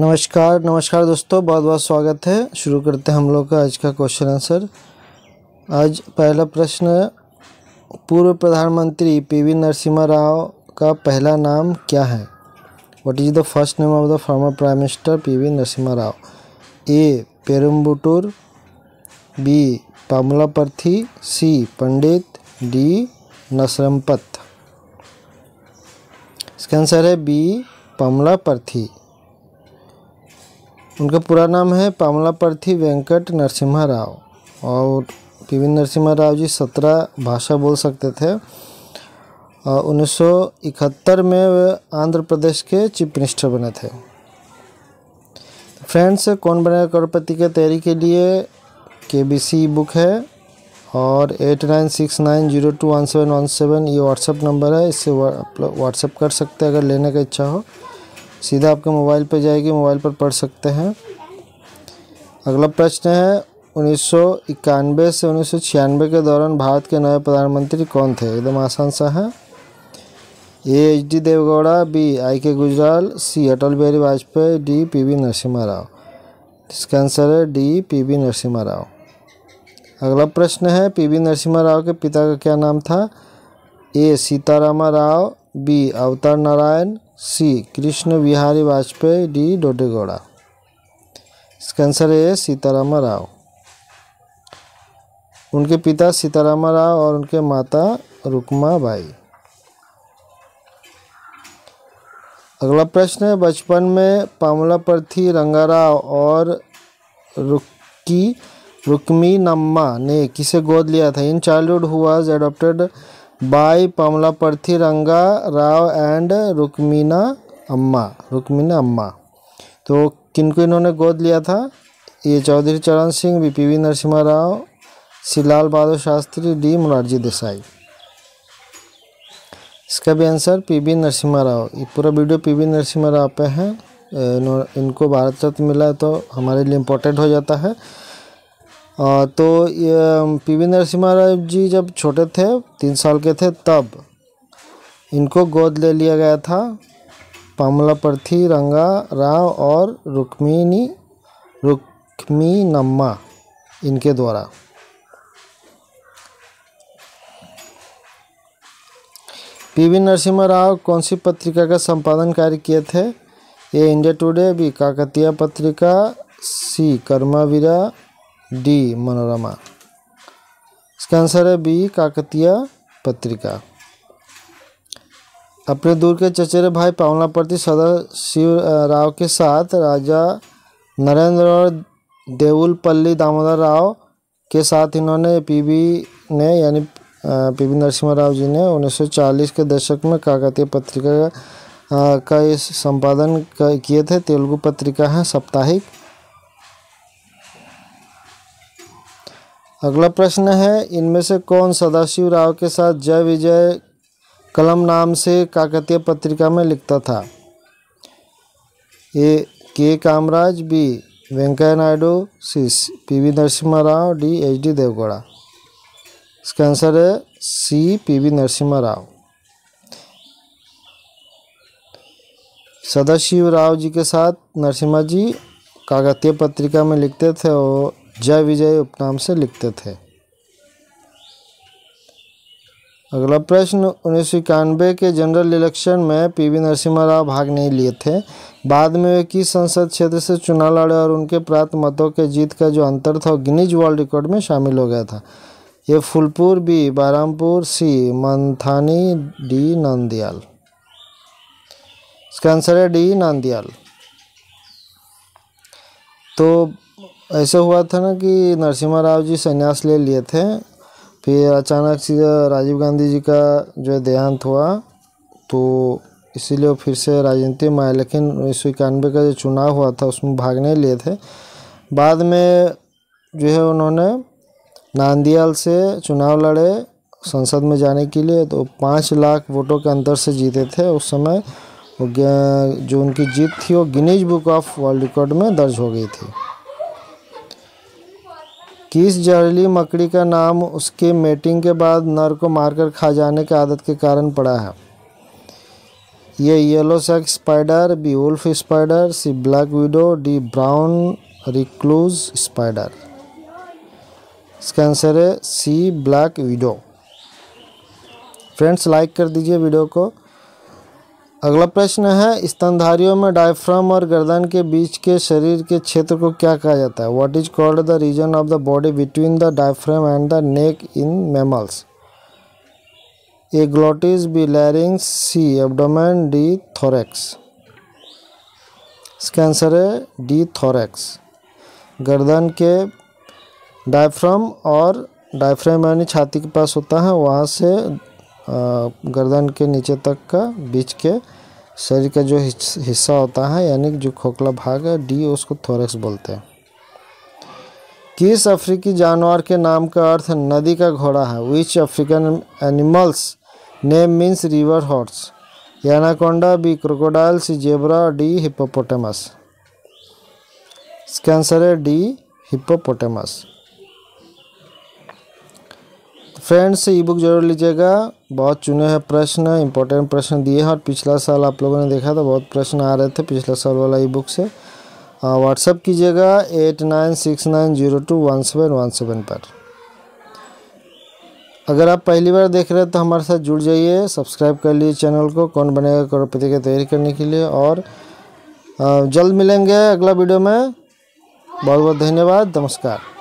नमस्कार नमस्कार दोस्तों, बहुत बहुत स्वागत है। शुरू करते हैं हम लोग का आज का क्वेश्चन आंसर आज पहला प्रश्न पूर्व प्रधानमंत्री पीवी नरसिम्हा राव का पहला नाम क्या है? What is the first name of the former prime minister PV Narasimha Rao? A Perumbudur B Pamulaparthi C Pandit D नसरमपत। इसका आंसर है बी पामलापर्थी। उनका पूरा नाम है पामला पामलापर्थी वेंकट नरसिम्हा राव। और पी वी नरसिम्हा राव जी सत्रह भाषा बोल सकते थे। और उन्नीस सौ इकहत्तर में वे आंध्र प्रदेश के चीफ मिनिस्टर बने थे। फ्रेंड्स, कौन बनेगा करोड़पति के तैयारी के लिए? के बी सी बुक है। और eight nine six nine zero two one seven one seven ये व्हाट्सअप नंबर है। इससे व्हाट्सअप कर सकते हैं अगर लेने का इच्छा हो। सीधा आपके मोबाइल पर जाएगी, मोबाइल पर पढ़ सकते हैं। अगला प्रश्न है, उन्नीस सौ इक्यानवे से उन्नीस सौ छियानवे के दौरान भारत के नए प्रधानमंत्री कौन थे? एकदम आसान सा है। A H D Deve Gowda, B I K Gujral, C Atal Bihari Vajpayee, D P V Narasimha Rao इसका आंसर है D P V Narasimha Rao अगला प्रश्न है, पी वी नरसिम्हा राव के पिता का क्या नाम था? ए Sitarama Rao, B Avatar Narayan C, Krishna Bihari Vajpayee D, Doddegowda. इसका आंसर है सीतारामा राव। उनके पिता सीतारामा राव और उनके माता रुकमा बाई। अगला प्रश्न है, बचपन में पामला पर थी रंगाराव और रुक्की रुक्मी नम्मा ने किसे गोद लिया था? इन चाइल्डहुड हुआ adopted by Pamula Parthi Ranga, Rao and Rukmini Amma Rukmini Amma. तो किनको इन्होंने गोद लिया था? ये Chaudhary Charan Singh B P V Narasimha Rao शिलाल Bahadur Shastri, D Morarji Desai. इसका भी answer P B Narasimha Rao. ये पूरा video P B Narasimha Rao पे है। इनको भारत रत्न मिला तो हमारे लिए इम्पोर्टेंट हो जाता है। तो पी वी नरसिम्हा राव जी जब छोटे थे, तीन साल के थे तब, इनको गोद ले लिया गया था पामला प्रथी रंगा राव और रुक्मिनी नम्मा इनके द्वारा। पी वी नरसिम्हा राव कौन सी पत्रिका का संपादन कार्य किए थे? ये इंडिया टुडे, बी, काकतीय पत्रिका, सी, कर्मावीरा डी मनोरमा इसका आंसर है बी काकतीय पत्रिका अपने दूर के चचेरे भाई पावनाप्रति सदर शिव राव के साथ राजा नरेंद्र और देउलपल्ली दामोदर राव के साथ इन्होंने पीबी ने यानी पी वी नरसिम्हा राव जी ने 1940 के दशक में काकतीय पत्रिका का इस संपादन किए थे तेलुगु पत्रिका है साप्ताहिक। अगला प्रश्न है, इनमें से कौन सदाशिव राव के साथ जय विजय कलम नाम से काकतीय पत्रिका में लिखता था? A, K Kamaraj, B, Venkaiah Naidu, C, P V Narasimha Rao D, H D Deve Gowda. इसका आंसर है C, P V Narasimha Rao Sadashiv Rao ji के साथ नरसिम्हा जी कागतीय पत्रिका में लिखते थे और जय विजय उपनाम से लिखते थे। अगला प्रश्न, उन्नीस सौ इक्यानवे के जनरल इलेक्शन में पी वी नरसिम्हा राव भाग नहीं लिए थे। बाद में वे किस संसद क्षेत्र से चुनाव लड़े और उनके प्राप्त मतों के जीत का जो अंतर था गिनीज वर्ल्ड रिकॉर्ड में शामिल हो गया था। ये Phulpur, B Barampur C, Manthani, D, Nandyal. इसका आंसर है डी, नंदियाल। तो ऐसा हुआ था ना कि नरसिम्हा राव जी संन्यास ले लिए थे, फिर अचानक से राजीव गांधी जी का जो देहांत हुआ तो इसीलिए फिर से राजनीति में आए, लेकिन उन्नीस सौ इक्यानवे का जो चुनाव हुआ था उसमें भाग नहीं लिए थे। बाद में जो है उन्होंने नांदियाल से चुनाव लड़े संसद में जाने के लिए तो पाँच लाख वोटों के अंतर से जीते थे। उस समय जो उनकी जीत थी वो Guinness book of world record में दर्ज हो गई थी। किस जहरीली मकड़ी का नाम उसके मेटिंग के बाद नर को मारकर खा जाने की आदत के कारण पड़ा है? ये yellow sac spider B wolf spider C black widow D brown recluse spider इसका आंसर है C black widow friends like कर दीजिए वीडियो को। अगला प्रश्न है, स्तनधारियों में डायफ्राम और गर्दन के बीच के शरीर के क्षेत्र को क्या कहा जाता है? What is called the region of the body between the diaphragm and the neck in mammals A glottis B larynx C abdomen D thorax इसका आंसर है डी थोरेक्स गर्दन के डायफ्राम और डायफ्राम यानी छाती के पास होता है, वहाँ से गर्दन के नीचे तक का, बीच के शरीर का जो हिस्सा होता है, यानी जो खोखला भाग है, डी उसको थोरेक्स बोलते हैं। किस अफ्रीकी जानवर के नाम का अर्थ नदी का घोड़ा है? Which African animals name means river horse anaconda, B crocodile C zebra, D hippopotamus. इसका आंसर है D hippopotamus. Friends E book ज़रूर लीजिएगा। बहुत चुने हैं प्रश्न इंपॉर्टेंट प्रश्न दिए हैं और पिछला साल आप लोगों ने देखा था, बहुत प्रश्न आ रहे थे पिछला साल वाला ई बुक से व्हाट्सअप कीजिएगा eight nine six nine zero two one seven one seven पर। अगर आप पहली बार देख रहे हैं तो हमारे साथ जुड़ जाइए सब्सक्राइब कर लीजिए चैनल को, कौन बनेगा करोड़पति की तैयारी करने के लिए। और जल्द मिलेंगे अगला वीडियो में। बहुत बहुत धन्यवाद, नमस्कार।